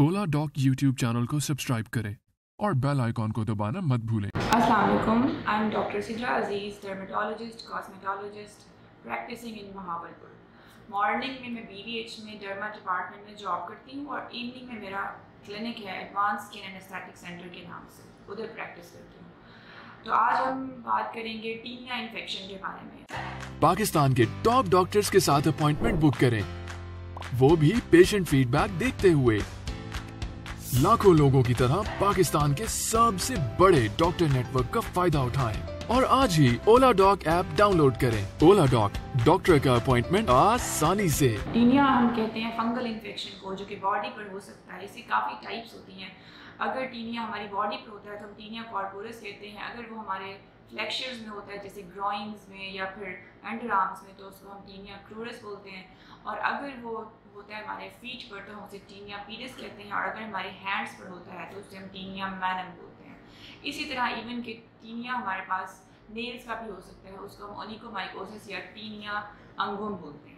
ओला dock YouTube channel को subscribe करें और बेल आइकॉन को दबाना मत भूलें Assalamu alaikum. I'm Dr. Sidra Aziz, dermatologist, cosmetologist, practicing in Bahawalpur. Morning में मैं बी में डर्मा डिपार्टमेंट में जॉब करती हूँ और इवनिंग में मेरा क्लिनिक है advance skin and aesthetic centre के नाम से उधर प्रैक्टिस करती हूँ तो आज हम बात करेंगे टीनिया इन्फेक्शन के बारे में पाकिस्तान के टॉप डॉक्टर्स के साथ अपॉइंटमेंट बुक करें वो भी पेशेंट फीडबैक देखते हुए लाखों लोगों की तरह पाकिस्तान के सबसे बड़े डॉक्टर नेटवर्क का फ़ायदा उठाएँ। और आज ही ओला डॉक ऐप डाउनलोड करें। ओला डॉक, डॉक्टर का अपॉइंटमेंट आसानी से। टीनिया, हम कहते हैं फंगल इन्फेक्शन को, जो कि बॉडी पर हो सकता है। इसे काफ़ी टाइप्स होती हैं। अगर टीनिया हमारी बॉडी पर होता है तो हम टीनिया कॉर्पोरस कहते हैं। अगर वो हमारे फ्लैक्शर्स में होता है, जैसे ग्रॉइंस में या फिर अंडर आर्म्स में तो उसको हम टीनिया क्रूरस बोलते हैं। और अगर वो होता है हमारे फीट पर तो हम उसे टीनिया पीरिस कहते हैं, और अगर हमारे हैंड्स पर होता है तो उसे हम टीनिया मैनम बोलते हैं। इसी तरह इवन के टीनिया हमारे पास नेल्स का भी हो सकता है, उसको हम ओनिकोमाइकोसिस या टीनिया अंगुम बोलते हैं।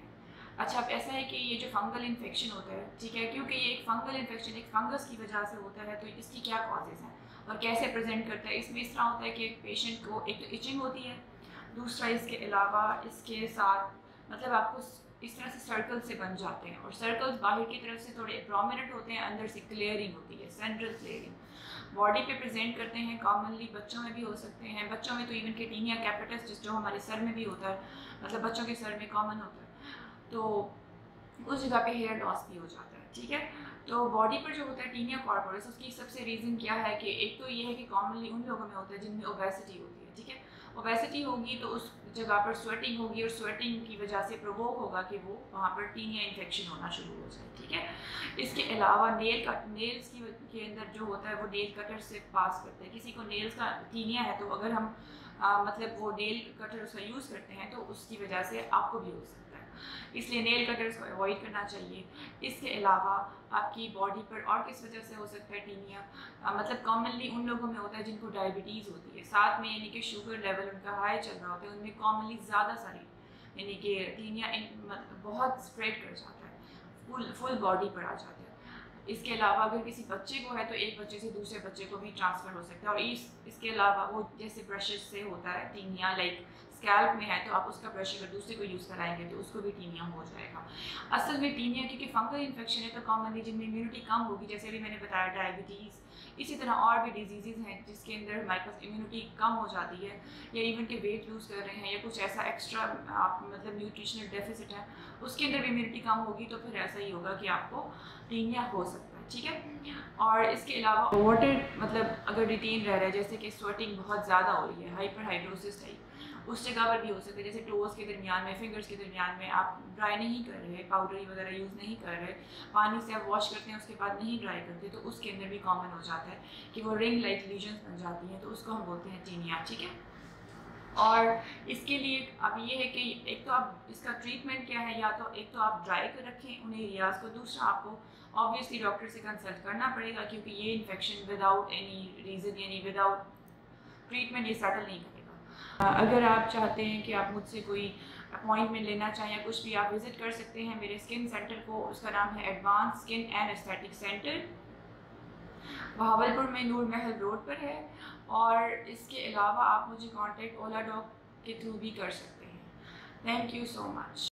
अच्छा अब ऐसा है कि ये जो फंगल इन्फेक्शन होता है, ठीक है, क्योंकि ये एक फंगल इन्फेक्शन एक फंगस की वजह से होता है तो इसकी क्या कॉजेज़ हैं? और कैसे प्रेजेंट करता है। इसमें इस तरह होता है कि एक पेशेंट को एक तो इचिंग होती है, दूसरा इसके अलावा इसके साथ मतलब आपको इस तरह से सर्कल से बन जाते हैं और सर्कल्स बाहर की तरफ़ से थोड़े प्रोमिनेंट होते हैं, अंदर से क्लियरिंग होती है सेंट्रल क्लियरिंग बॉडी पे प्रेजेंट करते हैं कॉमनली बच्चों में भी हो सकते हैं। बच्चों में तो इवन के टीनिया कैपिटस जिस जो हमारे सर में भी होता है मतलब बच्चों के सर में कॉमन होता है। तो उस जगह पे हेयर लॉस भी हो जाता है, ठीक है? तो बॉडी पर जो होता है टीनिया कॉर्पोरस उसकी सबसे रीज़न क्या है कि एक तो ये है कि कॉमनली उन लोगों में होता है जिनमें ओबेसिटी होती है ठीक है? ओबेसिटी होगी तो उस जगह पर स्वेटिंग होगी और स्वेटिंग की वजह से प्रवोक होगा कि वो वहाँ पर टीनिया इन्फेक्शन होना शुरू हो जाए ठीक है? इसके अलावा नेल कट नेल्स की के अंदर जो होता है वो नेल कटर से पास करते हैं। किसी को नेल्स का टीनिया है तो अगर हम आ, मतलब वो नेल कटर उसका यूज़ करते हैं तो उसकी वजह से आपको भी हो सकता है। इसलिए नेल कटर्स को अवॉइड करना चाहिए। इसके अलावा आपकी बॉडी पर और किस वजह से हो सकता है टीनिया आ, मतलब कॉमनली उन लोगों में होता है जिनको डायबिटीज़ होती है। साथ में यानी कि शुगर लेवल उनका हाई चल रहा होता है उनमें कॉमनली ज़्यादा सारी यानी कि टीनिया मतलब बहुत स्प्रेड कर जाता है। फुल फुल बॉडी पर आ जाता है। इसके अलावा अगर किसी बच्चे को है तो एक बच्चे से दूसरे बच्चे को भी ट्रांसफ़र हो सकता है और इस इसके अलावा वो जैसे ब्रशेज से होता है टीनिया लाइक स्कैल्प में है तो आप उसका ब्रश अगर दूसरे को यूज़ कराएँगे तो उसको भी टीनिया हो जाएगा। असल में टीनिया, क्योंकि फंगल इन्फेक्शन है तो कॉमनली जिनमें इम्यूनिटी कम होगी, जैसे अभी मैंने बताया डायबिटीज़ इसी तरह और भी डिज़ीज़ हैं, जिसके अंदर हमारे पास इम्यूनिटी कम हो जाती है, या इवन के वेट लूज़ कर रहे हैं, या कुछ ऐसा एक्स्ट्रा आप मतलब न्यूट्रिशनल डेफिसिट है, उसके अंदर भी इम्यूनिटी कम होगी तो फिर ऐसा ही होगा कि आपको टीनिया हो सकता है, ठीक है? और इसके अलावा वाटर मतलब अगर रिटेन रह रहा है, जैसे कि स्वेटिंग बहुत ज़्यादा हो रही है हाइपर हाइड्रोसिस टाइप उस जगह पर भी हो सकता है जैसे टोज़ के दरमियान में फिंगर्स के दरमियान में आप ड्राई नहीं कर रहे पाउडर वगैरह यूज़ नहीं कर रहे, पानी से आप वॉश करते हैं, उसके बाद नहीं ड्राई करते तो उसके अंदर भी कॉमन हो जाता है कि वो रिंग लाइक लीजन्स बन जाती हैं तो उसको हम बोलते हैं टीनिया ठीक है? और इसके लिए अब ये है कि एक तो आप इसका ट्रीटमेंट क्या है, या तो एक तो आप ड्राई कर रखें उन एरियाज़ को दूसरा आपको ऑब्वियसली डॉक्टर से कंसल्ट करना पड़ेगा, क्योंकि ये इन्फेक्शन विदाउट एनी रीज़न यानी विदाउट ट्रीटमेंट ये सेटल नहीं करेगा। अगर आप चाहते हैं कि आप मुझसे कोई अपॉइंटमेंट लेना चाहें या कुछ भी, आप विज़िट कर सकते हैं मेरे स्किन सेंटर को। उसका नाम है advance skin and aesthetic centre. Bahawalpur में नूर महल रोड पर है और इसके अलावा आप मुझे कॉन्टेक्ट ओला डॉग के थ्रू भी कर सकते हैं। Thank you so much.